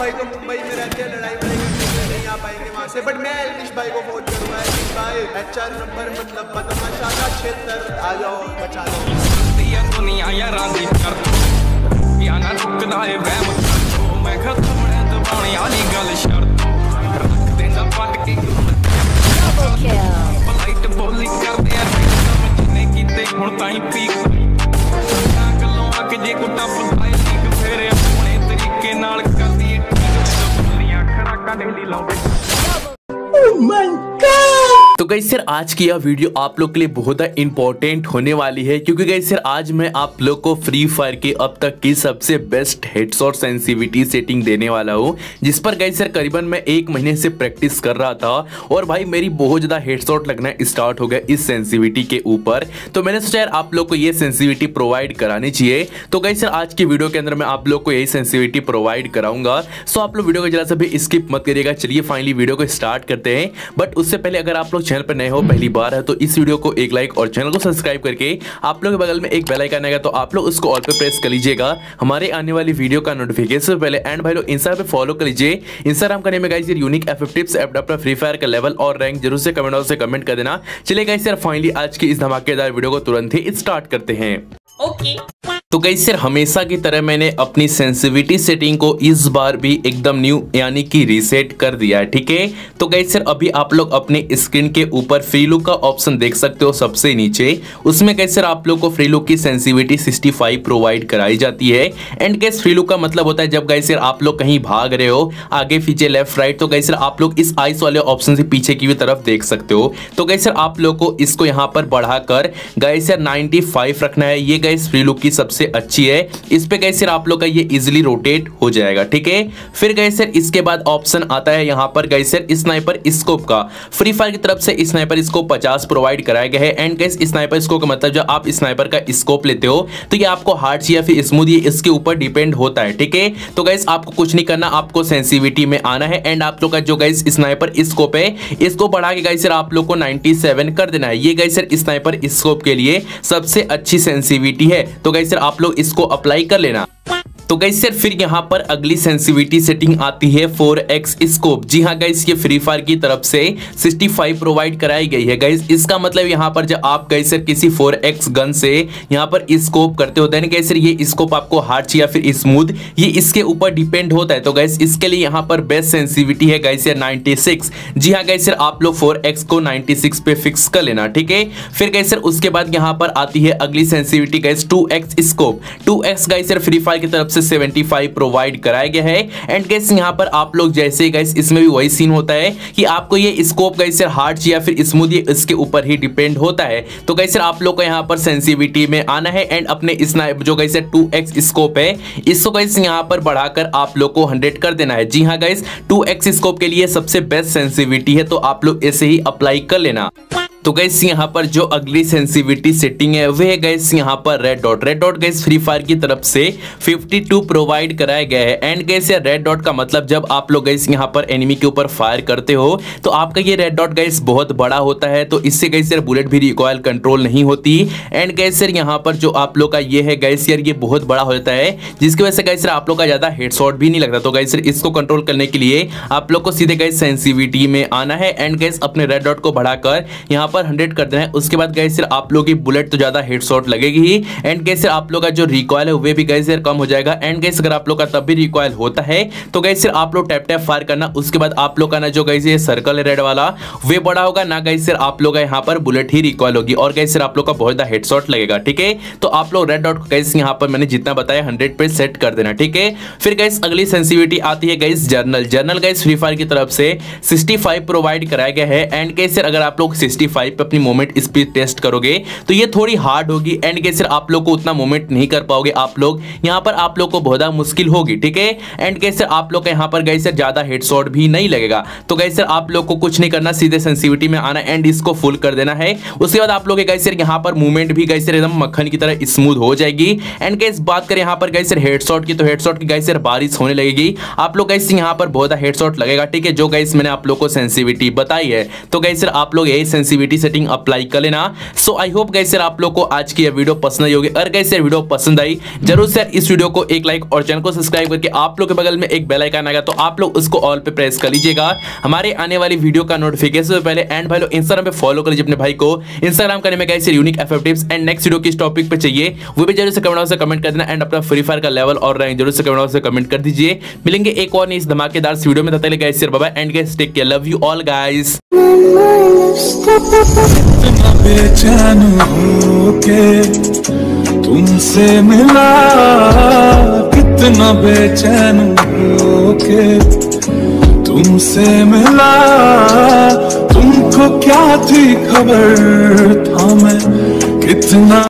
भाई तो मुंबई में रहते हैं लड़ाई वड़ाई नहीं आ पाएँगे वहाँ से। बट मैं अल्पिश भाई को फ़ोन करूँगा अल्पिश भाई एचआर नंबर मतलब बदमाशा का क्षेत्र। आ जाओ बचा लो। दुनिया यार राज़ी कर। याना रुकदा है वहम मैं खत्म है दबाने वाली गल शर्त। रख देना पट के डबल किल पलाइट बोली करते हैं समझने की हुन ताई पीक। Oh my god! तो गई सर आज की यह वीडियो आप लोग के लिए बहुत ही इंपॉर्टेंट होने वाली है, क्योंकि गई सर आज मैं आप लोग को फ्री फायर की अब तक की सबसे बेस्ट हेडशॉट सेंसिविटी सेटिंग देने वाला हूँ, जिस पर गई सर करीबन मैं एक महीने से प्रैक्टिस कर रहा था, और भाई मेरी बहुत ज़्यादा हेडशॉट लगना स्टार्ट हो गया इस सेंसिविटी के ऊपर। तो मैंने सोचा, यार, आप लोग को ये सेंसिविटी प्रोवाइड करानी चाहिए। तो गई सर आज की वीडियो के अंदर मैं आप लोग को यही सेंसिविटी प्रोवाइड कराऊँगा। सो आप लोग वीडियो को जरा सा भी स्किप मत करिएगा। चलिए फाइनली वीडियो को स्टार्ट करते हैं। बट उससे पहले अगर आप लोग चैनल पर नए हो, पहली बार है तो इस वीडियो को एक लाइक और चैनल को सब्सक्राइब करके आप लोग के बगल में एक बेल आइकन आएगा तो आप लोग उसको ऑल पे प्रेस कर लीजिएगा। हमारे आने वाली वीडियो का नोटिफिकेशन पहले एंड भाई लोग इंस्टाग्राम पे फॉलो कर लीजिए। इंस्टाग्राम का नेम है गाइस यूनिक एफ़ टिप्स एप अपना फ्री फायर का लेवल और रैंक ज़रूर से कमेंट से कमेंट कर देना। चलिए गाइस फाइनली आज की इस धमाकेदार वीडियो को तुरंत ही स्टार्ट करते हैं। Okay. तो गई सर हमेशा की तरह मैंने अपनी सेंसिटिविटी सेटिंग को इस बार भी एकदम न्यू यानी कि रीसेट कर दिया है, ठीक है? तो गई सर अभी आप लोग अपने स्क्रीन के ऊपर फ्री लुक का ऑप्शन देख सकते हो सबसे नीचे। उसमें गई सर आप लोग को फ्री लुक की सेंसिटिविटी 65 प्रोवाइड कराई जाती है। एंड गैस फ्री लुक का मतलब होता है जब गई सर आप लोग कहीं भाग रहे हो, आगे, पीछे लेफ़्ट राइट तो गई सर आप लोग इस आइस वाले ऑप्शन से पीछे की भी तरफ़ देख सकते हो। तो गई सर आप लोग को इसको यहाँ पर बढ़ाकर गई सर 95 रखना है। ये गई फ्री लुक की सबसे अच्छी है। इस पे सर आप लोग का ये इजिली रोटेट हो जाएगा, ठीक है? फिर गए सर इसके बाद ऑप्शन आता है यहाँ पर गए सर स्नाइपर स्कोप का। फ्री फायर की तरफ़ से स्नाइपर स्कोप 50 प्रोवाइड कराया गया है। एंड गैस स्नाइपर स्कोप का मतलब जब आप स्नाइपर का स्कोप लेते हो तो ये आपको हार्ड या फिर स्मूथ इसके ऊपर डिपेंड होता है, ठीक है? तो गैस आपको कुछ नहीं करना, आपको सेंसिटिविटी में आना है। एंड आप लोग का जो गैस स्नाइपर स्कोप है, इसको बढ़ा के गैस सर आप लोग को 97 कर देना है। ये गैस सर स्नाइपर स्कोप के लिए सबसे अच्छी सेंसिटिविटी है। तो गैस सर आप लोग इसको अप्लाई कर लेना। तो गैस सर फिर यहाँ पर अगली सेंसिविटी सेटिंग आती है फोर एक्स स्कोप जी हाँ गैस ये फ्री फायर की तरफ़ से 65 प्रोवाइड कराई गई है गैस इसका मतलब यहाँ पर जब आप गैस सर किसी 4x गन से यहाँ पर स्कोप करते हैं गैस सर ये स्कोप आपको हार्ड या फिर स्मूथ ये इसके ऊपर डिपेंड होता है। तो गैस इसके लिए यहाँ पर बेस्ट सेंसिविटी है गैस सर 96 जी हाँ गैस सर आप लोग 4x को 96 पे फिक्स कर लेना, ठीक है? फिर गैस सर उसके बाद यहाँ पर आती है अगली sensitivity guys 2x scope 2x guys sir free fire की तरफ़ से 75 प्रोवाइड कराया गया है। एंड गैस यहाँ पर आप लोग जैसे गैस इसमें भी वही सीन होता है कि आपको ये स्कोप गैस हार्ड या फिर स्मूथ इसके ऊपर ही डिपेंड होता है। तो गैस आप लोग को यहाँ पर सेंसिटिविटी में आना है एंड अपने इस जो गैस 2x स्कोप है, इसको गैस यहाँ पर बढ़ाकर आप लोग को 100 कर देना है। जी हाँ गैस 2x स्कोप के लिए सबसे बेस्ट सेंसिटिविटी है तो आप लोग ऐसे ही अप्लाई कर लेना। तो गैस यहाँ पर जो अगली सेंसिविटी सेटिंग है, वह गैस यहाँ पर red dot red dot guys free fire की तरफ़ से 52 प्रोवाइड कराया गया है. एंड गैस या रेड डॉट का मतलब जब आप लोग गैस यहाँ पर एनिमी के ऊपर फायर करते हो तो आपका ये रेड डॉट गैस बहुत बड़ा होता है. तो इससे गैस यार बुलेट भी रिकॉयल कंट्रोल नहीं होती. एंड गैस यार यहाँ पर जो आप लोग का ये है गैस यार ये बहुत बड़ा हो जाता है, जिसकी वजह से गैस आप लोग का ज़्यादा हेडशॉट भी नहीं लगता. तो गैस इसको कंट्रोल करने के लिए आप लोग को सीधे गैस सेंसिविटी में आना है. एंड गैस अपने रेड डॉट को बढ़ाकर यहाँ पर 100 कर देना है। उसके बाद गैस सर आप लोग की बुलेट तो ज़्यादा हेडशॉट लगेगी ही। एंड गैस सर आप लोग का जो रिकॉयल है, वे भी गैस सर कम हो जाएगा। एंड गैस अगर आप लोग का तब भी रिकॉयल होता है तो गैस सर आप लोग टैप टैप फायर करना। उसके बाद आप लोग का ना जो ये सर्कल है रेड वाला, वे बड़ा होगा, ना गैस सर आप लोग का यहाँ पर बुलेट ही रिकॉयल होगी। और गैस सर आप लोग का बहुत ज़्यादा हेडशॉट लगेगा, ठीक है? तो आप लोग रेड डॉट गैस यहाँ पर मैंने जितना बताया हंड्रेड पे सेट कर देना, ठीक है? फिर गैस अगली सेंसिटिविटी आती है gas general general gas Free Fire की तरफ़ से 65 प्रोवाइड कराया गया है। एंड सर अगर आप लोग 65 पे अपनी मूवमेंट स्पीड टेस्ट करोगे तो ये थोड़ी हार्ड होगी एंड गैस सर आप लोग को उतना मूवमेंट नहीं कर पाओगे आप लोग। यहाँ पर आप लोग को बहुत मुश्किल होगी, ठीक है? एंड गैस सर आप लोग का यहाँ पर गैस सर ज़्यादा हेडशॉट भी नहीं लगेगा। तो गैस सर आप लोग को कुछ नहीं करना, सीधे सेंसिटिविटी में आना एंड इसको फुल कर देना है। उसके बाद आप लोग गैस सर यहाँ पर मूवमेंट भी गैस सर एकदम मक्खन की तरह स्मूथ हो जाएगी। एंड गैस बात करें यहाँ पर गैस सर हेडशॉट की तो हेडशॉट की गैस सर बारिश होने लगेगी। आप लोग गैस यहाँ पर बहुत हेडशॉट लगेगा, ठीक है? जो गैस मैंने आप लोग को सेंसिटिविटी बताई है तो गैस सर आप लोग यही सेंसिटिविटी सेंसिटिविटी सेटिंग अप्लाई कर लेना। सो आई होप गई सर आप लोग को आज की यह वीडियो पसंद आई होगी। अगर गई सर वीडियो पसंद आई, ज़रूर सर इस वीडियो को एक लाइक और चैनल को सब्सक्राइब करके आप लोग के बगल में एक बेल आइकन आएगा तो आप लोग उसको ऑल पे प्रेस कर लीजिएगा। हमारे आने वाली वीडियो का नोटिफिकेशन से पहले एंड भाई लोग इंस्टाग्राम पे फॉलो कर लीजिए अपने भाई को। इंस्टाग्राम करने में गए sir unique F tips and next video किस टॉपिक पे चाहिए, वो भी ज़रूर से कमेंट में कमेंट कर देना एंड अपना फ्री फायर का लेवल और रैंक ज़रूर से कमेंट में कमेंट कर दीजिए। मिलेंगे एक और इस धमाकेदार वीडियो में guys bye bye and guys take care love you all guys इतना बेचैन होके तुमसे मिला, कितना बेचैन होके तुमसे मिला तुमको क्या थी खबर था मैं, कितना